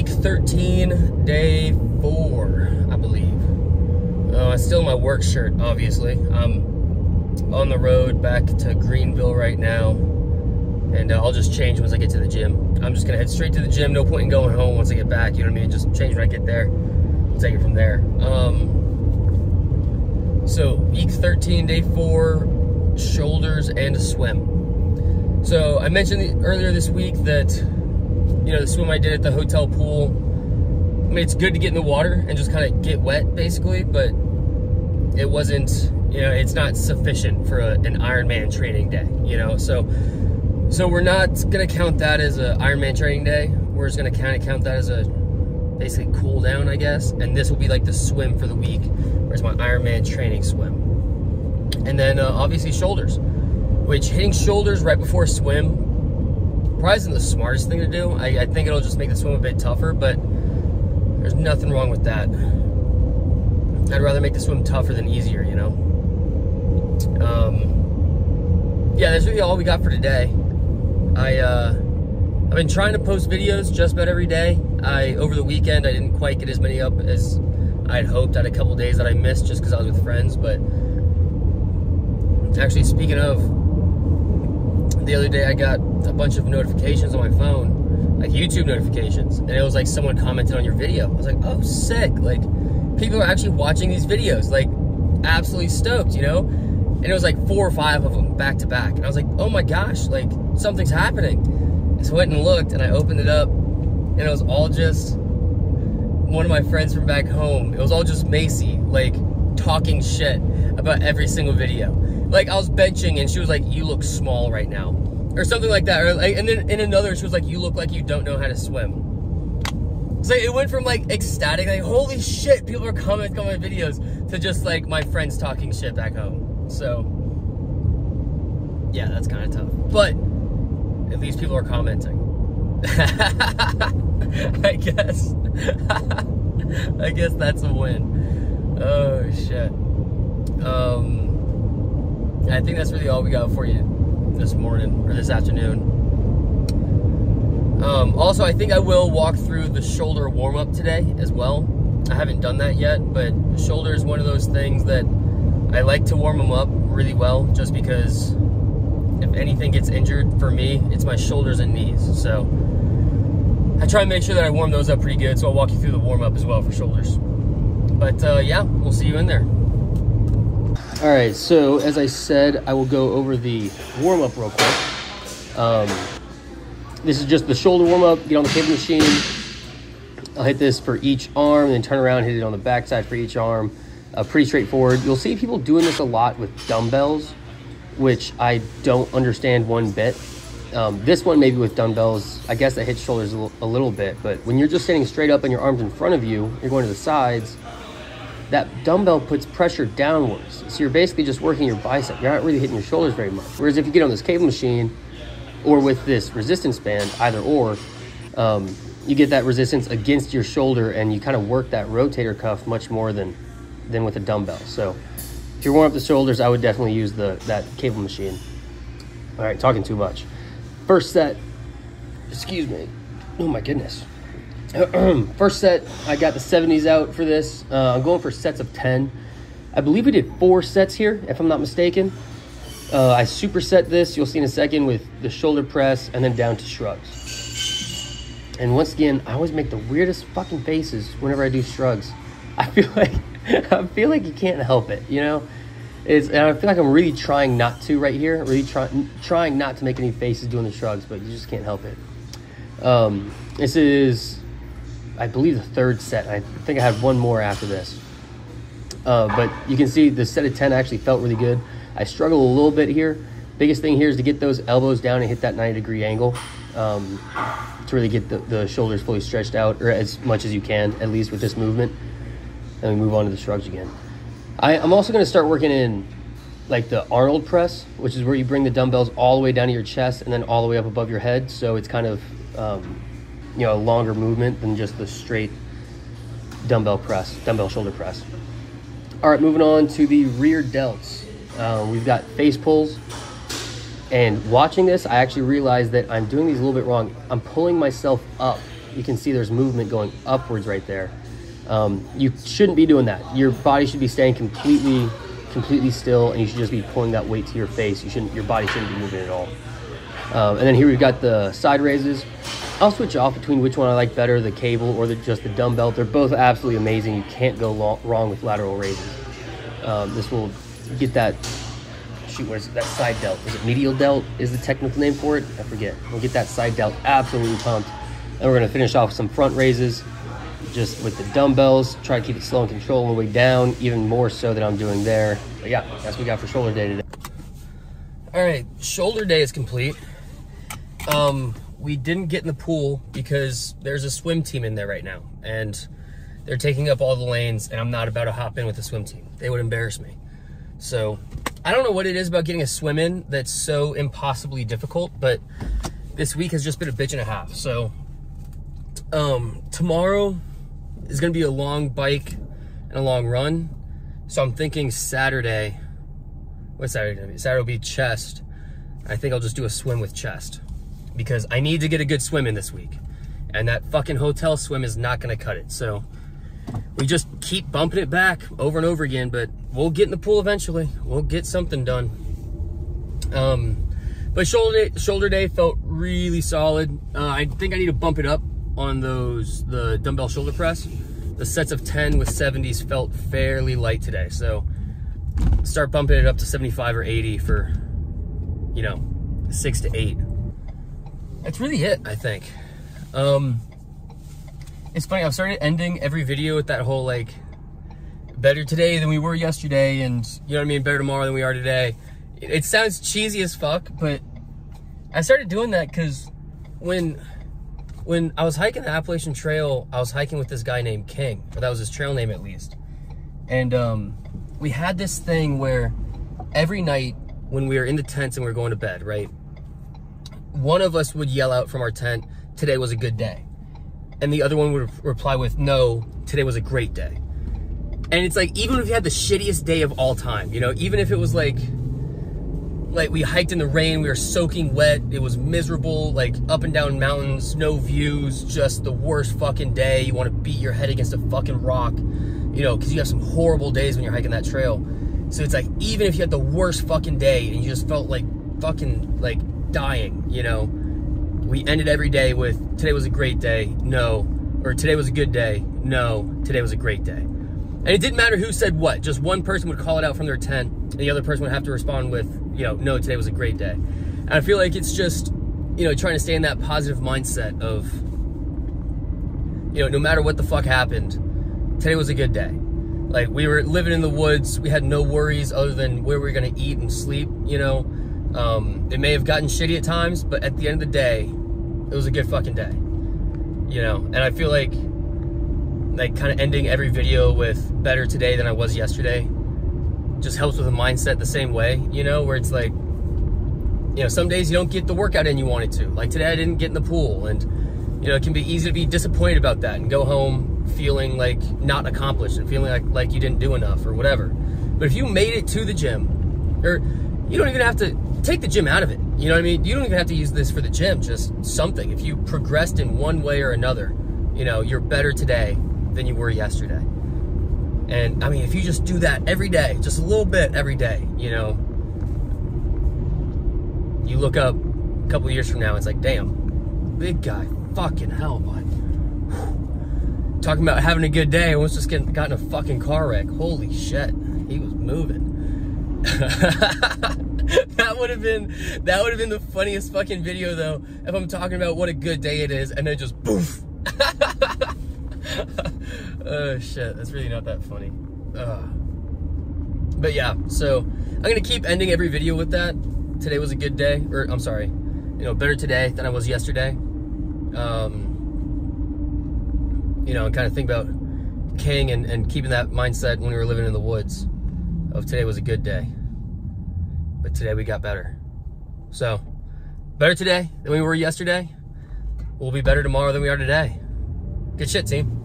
week 13, day four, I believe. Uh, still in my work shirt, obviously. I'm on the road back to Greenville right now, and uh, I'll just change once I get to the gym. I'm just gonna head straight to the gym. No point in going home once I get back. You know what I mean? Just change when I get there. We'll take it from there. Um, so week 13, day four, shoulders and a swim. So I mentioned earlier this week that you know the swim I did at the hotel pool. I mean, it's good to get in the water and just kind of get wet, basically, but it wasn't. You know, it's not sufficient for a, an Ironman training day. You know, so so we're not gonna count that as an Ironman training day. We're just gonna kind of count that as a basically cool down, I guess. And this will be like the swim for the week. Where's my Ironman training swim? And then uh, obviously shoulders, which hitting shoulders right before swim probably isn't the smartest thing to do. I, I think it'll just make the swim a bit tougher, but there's nothing wrong with that. I'd rather make the swim tougher than easier, you know? Um, yeah, that's really all we got for today. I, uh, I've been trying to post videos just about every day. I Over the weekend, I didn't quite get as many up as I'd hoped. I had a couple days that I missed just because I was with friends, but actually, speaking of, the other day I got a bunch of notifications on my phone, like YouTube notifications, and it was like someone commented on your video. I was like, oh, sick. Like, people are actually watching these videos, like, absolutely stoked, you know? And it was like four or five of them back to back. And I was like, oh my gosh, like, something's happening. So I went and looked, and I opened it up, and it was all just one of my friends from back home. It was all just Macy, like, talking shit about every single video. Like, I was benching, and she was like, you look small right now or something like that. Or like, and then in another, she was like, "You look like you don't know how to swim." So it went from like ecstatic, like "Holy shit!" People are commenting on my videos to just like my friends talking shit back home. So yeah, that's kind of tough. But at least people are commenting. I guess. I guess that's a win. Oh shit. Um, I think that's really all we got for you this morning or this afternoon. Um, also, I think I will walk through the shoulder warm up today as well. I haven't done that yet, but shoulder is one of those things that I like to warm them up really well just because if anything gets injured for me, it's my shoulders and knees. So I try and make sure that I warm those up pretty good. So I'll walk you through the warm up as well for shoulders. But uh, yeah, we'll see you in there. All right, so as I said, I will go over the warm up real quick. Um, this is just the shoulder warm up. Get on the cable machine. I'll hit this for each arm, then turn around, hit it on the backside for each arm. Uh, pretty straightforward. You'll see people doing this a lot with dumbbells, which I don't understand one bit. Um, this one maybe with dumbbells, I guess that hits shoulders a, a little bit, but when you're just standing straight up and your arms in front of you, you're going to the sides, that dumbbell puts pressure downwards. So you're basically just working your bicep. You're not really hitting your shoulders very much. Whereas if you get on this cable machine or with this resistance band, either or, um, you get that resistance against your shoulder and you kind of work that rotator cuff much more than, than with a dumbbell. So if you're warming up the shoulders, I would definitely use the that cable machine. All right, talking too much. First set, excuse me. Oh my goodness. First set, I got the 70s out for this. Uh, I'm going for sets of 10. I believe we did four sets here, if I'm not mistaken. Uh, I superset this, you'll see in a second, with the shoulder press and then down to shrugs. And once again, I always make the weirdest fucking faces whenever I do shrugs. I feel like I feel like you can't help it, you know? It's, and I feel like I'm really trying not to right here, really trying trying not to make any faces doing the shrugs, but you just can't help it. Um, this is I believe the third set. I think I had one more after this. Uh, but you can see the set of 10 actually felt really good. I struggle a little bit here. Biggest thing here is to get those elbows down and hit that 90 degree angle um, to really get the, the shoulders fully stretched out or as much as you can, at least with this movement. And we move on to the shrugs again. I, I'm also going to start working in like the Arnold press, which is where you bring the dumbbells all the way down to your chest and then all the way up above your head. So it's kind of um, you know, a longer movement than just the straight dumbbell press, dumbbell shoulder press. All right, moving on to the rear delts. Uh, we've got face pulls. And watching this, I actually realized that I'm doing these a little bit wrong. I'm pulling myself up you can see there's movement going upwards right there. Um, you shouldn't be doing that. Your body should be staying completely, completely still, and you should just be pulling that weight to your face. You shouldn't, your body shouldn't be moving at all. Um, and then here we've got the side raises. I'll switch off between which one I like better, the cable or the, just the dumbbell. They're both absolutely amazing. You can't go long, wrong with lateral raises. Um, this will get that, shoot, it, that side delt. Is it medial delt is the technical name for it? I forget. We'll get that side delt absolutely pumped. And we're gonna finish off some front raises just with the dumbbells, try to keep it slow and control all the way down, even more so than I'm doing there. But yeah, that's what we got for shoulder day today. All right, shoulder day is complete. Um, we didn't get in the pool because there's a swim team in there right now and they're taking up all the lanes and I'm not about to hop in with the swim team. They would embarrass me. So I don't know what it is about getting a swim in that's so impossibly difficult, but this week has just been a bitch and a half. So um, tomorrow is going to be a long bike and a long run. So I'm thinking Saturday, what's Saturday going to be? Saturday will be chest. I think I'll just do a swim with chest because I need to get a good swim in this week. And that fucking hotel swim is not to cut it. So we just keep bumping it back over and over again, but we'll get in the pool eventually. We'll get something done. Um, but shoulder day, shoulder day felt really solid. Uh, I think I need to bump it up on those, the dumbbell shoulder press. The sets of 10 with 70s felt fairly light today. So start bumping it up to 75 or 80 for, you know, six to eight. That's really it, I think. Um, it's funny, I've started ending every video with that whole like, better today than we were yesterday and you know what I mean, better tomorrow than we are today. It, it sounds cheesy as fuck, but I started doing that because when when I was hiking the Appalachian Trail, I was hiking with this guy named King, or that was his trail name at least. And um, we had this thing where every night when we were in the tents and we were going to bed, right? One of us would yell out from our tent, today was a good day. And the other one would reply with, no, today was a great day. And it's like, even if you had the shittiest day of all time, you know, even if it was like like we hiked in the rain, we were soaking wet, it was miserable, like up and down mountains, no views, just the worst fucking day. You want to beat your head against a fucking rock, you know, because you have some horrible days when you're hiking that trail. So it's like, even if you had the worst fucking day and you just felt like fucking like dying, you know, we ended every day with today was a great day, no, or today was a good day, no, today was a great day. And it didn't matter who said what, just one person would call it out from their tent, and the other person would have to respond with, you know, no, today was a great day. And I feel like it's just, you know, trying to stay in that positive mindset of, you know, no matter what the fuck happened, today was a good day. Like we were living in the woods, we had no worries other than where we were gonna eat and sleep, you know. Um, it may have gotten shitty at times, but at the end of the day, it was a good fucking day. You know, and I feel like like kind of ending every video with better today than I was yesterday just helps with the mindset the same way, you know, where it's like, you know, some days you don't get the workout in you wanted to. Like today I didn't get in the pool and, you know, it can be easy to be disappointed about that and go home feeling like not accomplished and feeling like, like you didn't do enough or whatever. But if you made it to the gym, or you don't even have to take the gym out of it. You know what I mean? You don't even have to use this for the gym, just something. If you progressed in one way or another, you know, you're better today than you were yesterday. And I mean, if you just do that every day, just a little bit every day, you know, you look up a couple years from now, it's like, damn, big guy, fucking hell, bud. Talking about having a good day, was just getting got in a fucking car wreck. Holy shit, he was moving. that would have been that would have been the funniest fucking video though if I'm talking about what a good day it is and then just boof. oh shit, that's really not that funny. Ugh. But yeah, so I'm gonna keep ending every video with that. Today was a good day, or I'm sorry, you know, better today than I was yesterday. Um, you know, and kind of think about King and, and keeping that mindset when we were living in the woods of today was a good day. But today we got better. So, better today than we were yesterday. We'll be better tomorrow than we are today. Good shit, team.